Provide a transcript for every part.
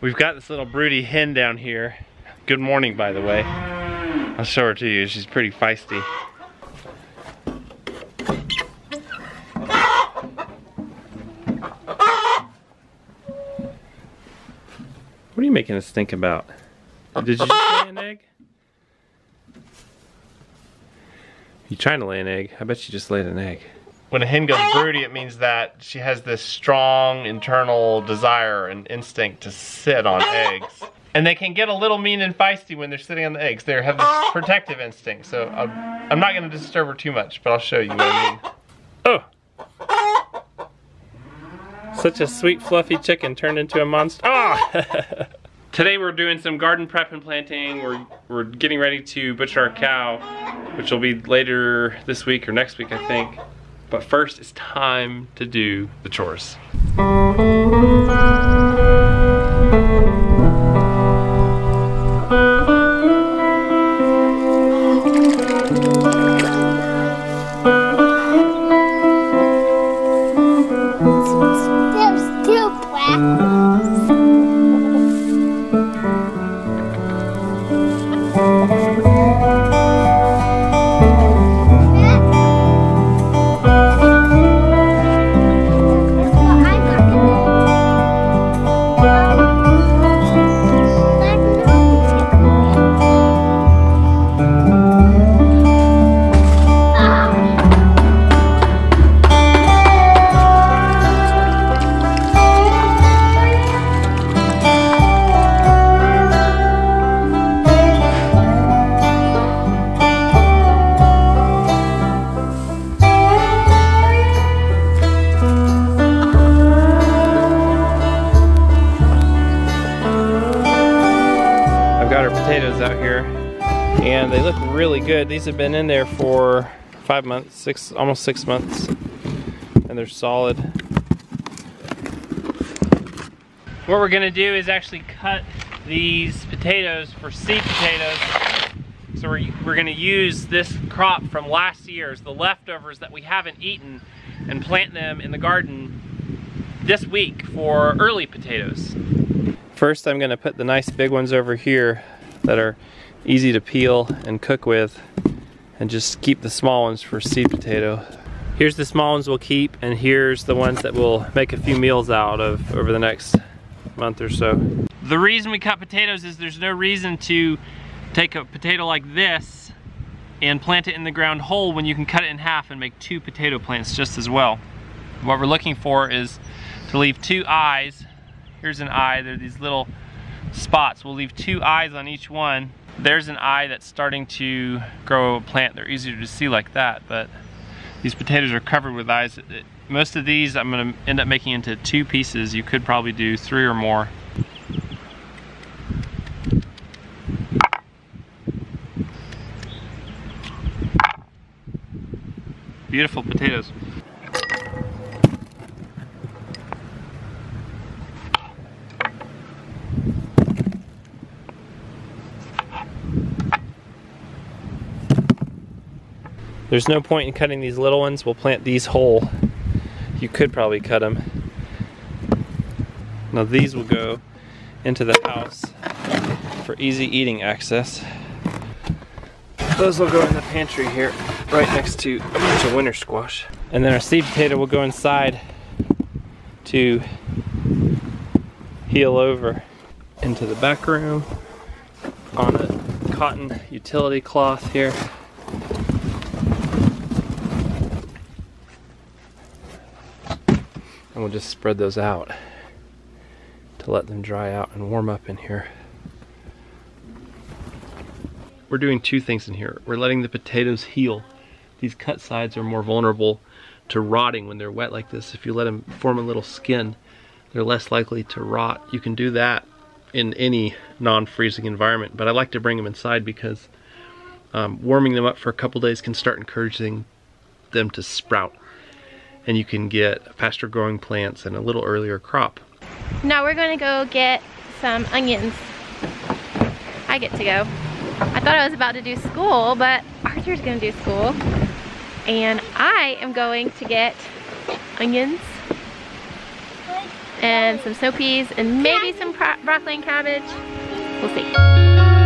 We've got this little broody hen down here. Good morning, by the way. I'll show her to you. She's pretty feisty. What are you making us think about? Did you lay an egg? You trying to lay an egg? I bet you just laid an egg. When a hen goes broody, it means that she has this strong internal desire and instinct to sit on eggs. And they can get a little mean and feisty when they're sitting on the eggs. They have this protective instinct. So I'm, I'm not going to disturb her too much, but I'll show you what I mean. Oh! Such a sweet fluffy chicken turned into a monster. Ah! Today we're doing some garden prep and planting. We're, we're getting ready to butcher our cow, which will be later this week or next week, I think. But first, it's time to do the chores. Here and they look really good. These have been in there for five months, six, almost six months, and they're solid. What we're gonna do is actually cut these potatoes for seed potatoes. So we're, we're gonna use this crop from last year's, the leftovers that we haven't eaten, and plant them in the garden this week for early potatoes. First, I'm gonna put the nice big ones over here that are easy to peel and cook with, and just keep the small ones for seed potato. Here's the small ones we'll keep, and here's the ones that we'll make a few meals out of over the next month or so. The reason we cut potatoes is there's no reason to take a potato like this and plant it in the ground whole when you can cut it in half and make two potato plants just as well. What we're looking for is to leave two eyes Here's an eye, there are these little spots. We'll leave two eyes on each one. There's an eye that's starting to grow a plant. They're easier to see like that, but these potatoes are covered with eyes. Most of these I'm gonna end up making into two pieces. You could probably do three or more. Beautiful potatoes. There's no point in cutting these little ones. We'll plant these whole. You could probably cut them. Now these will go into the house for easy eating access. Those will go in the pantry here, right next to a bunch of winter squash. And then our seed potato will go inside to heal over into the back room on a cotton utility cloth here. And we'll just spread those out to let them dry out and warm up in here. We're doing two things in here. We're letting the potatoes heal. These cut sides are more vulnerable to rotting when they're wet like this. If you let them form a little skin, they're less likely to rot. You can do that in any non-freezing environment, but I like to bring them inside because um, warming them up for a couple days can start encouraging them to sprout and you can get faster growing plants and a little earlier crop. Now we're gonna go get some onions. I get to go. I thought I was about to do school, but Arthur's gonna do school. And I am going to get onions and some snow peas and maybe some broccoli and cabbage. We'll see.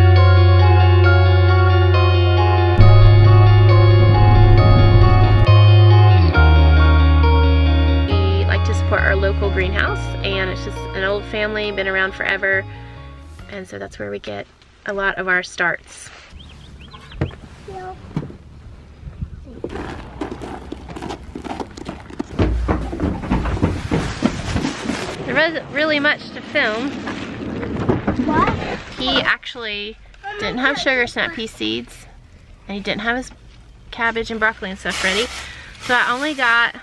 Local greenhouse and it's just an old family, been around forever. And so that's where we get a lot of our starts. There wasn't really much to film. What? He actually didn't have sugar snap pea seeds and he didn't have his cabbage and broccoli and stuff ready. So I only got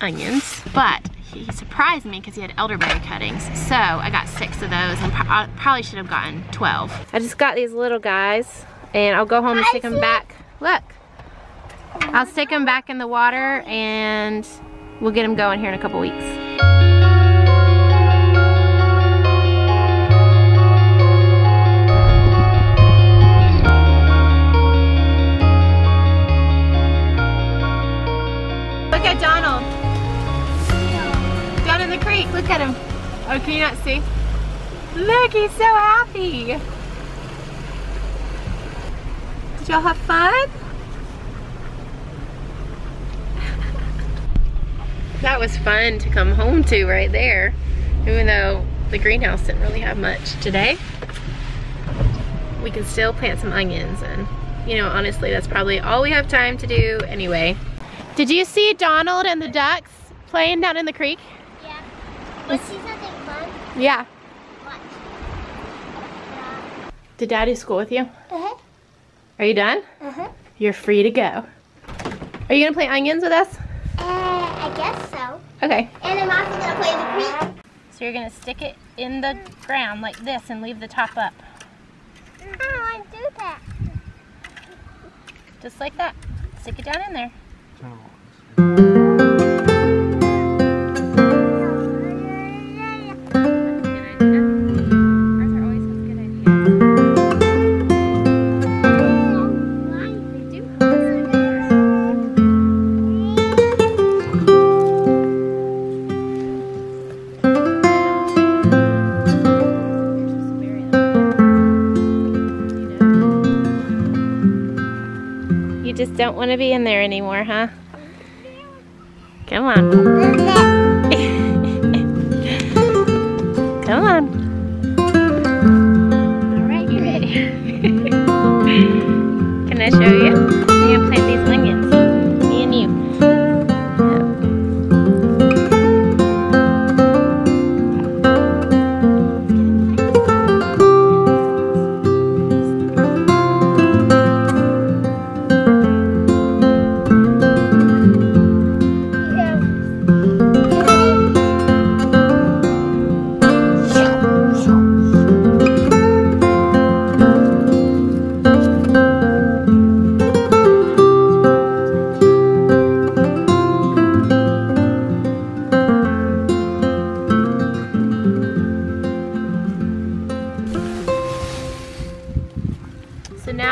onions, but he surprised me because he had elderberry cuttings. So I got six of those and I probably should have gotten 12. I just got these little guys and I'll go home and stick them back. Look, I'll stick them back in the water and we'll get them going here in a couple weeks. Did y'all have fun? that was fun to come home to right there. Even though the greenhouse didn't really have much today. We can still plant some onions and you know, honestly, that's probably all we have time to do anyway. Did you see Donald and the ducks playing down in the creek? Yeah. Was he something fun? Yeah. What? Did Dad do school with you? Uh-huh. Are you done? Uh-huh. You're free to go. Are you gonna play onions with us? Uh, I guess so. Okay. And I'm also gonna play the creek. So you're gonna stick it in the ground like this and leave the top up. I don't want to do that. Just like that. Stick it down in there. Just don't want to be in there anymore, huh? Come on. Come on. All right, you ready? Can I show you? I'm gonna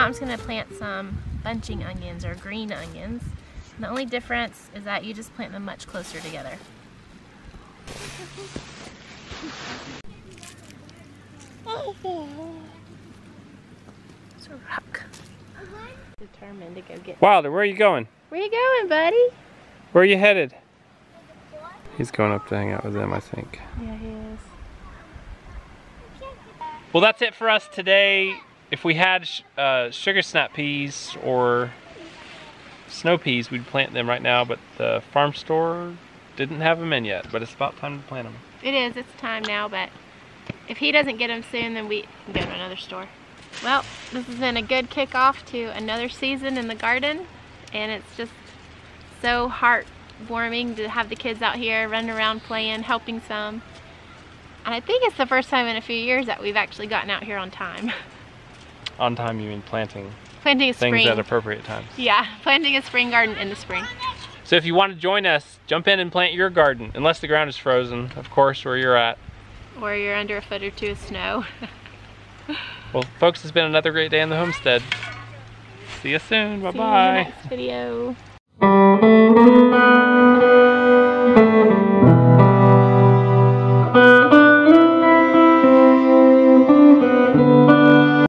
I'm just gonna plant some bunching onions or green onions. And the only difference is that you just plant them much closer together. It's a rock. Determined to go get. Wilder, where are you going? Where you going, buddy? Where are you headed? He's going up to hang out with them, I think. Yeah, he is. Well, that's it for us today. If we had uh, sugar snap peas or snow peas, we'd plant them right now, but the farm store didn't have them in yet, but it's about time to plant them. It is. It's time now, but if he doesn't get them soon, then we can go to another store. Well, this has been a good kickoff to another season in the garden, and it's just so heartwarming to have the kids out here running around playing, helping some. And I think it's the first time in a few years that we've actually gotten out here on time. On time, you mean planting planting a things spring. at appropriate times. yeah, planting a spring garden in the spring. So if you want to join us, jump in and plant your garden, unless the ground is frozen, of course, where you're at. Or you're under a foot or two of snow. Well, folks, it's been another great day in the homestead. See you soon. Bye-bye. See you in the next video.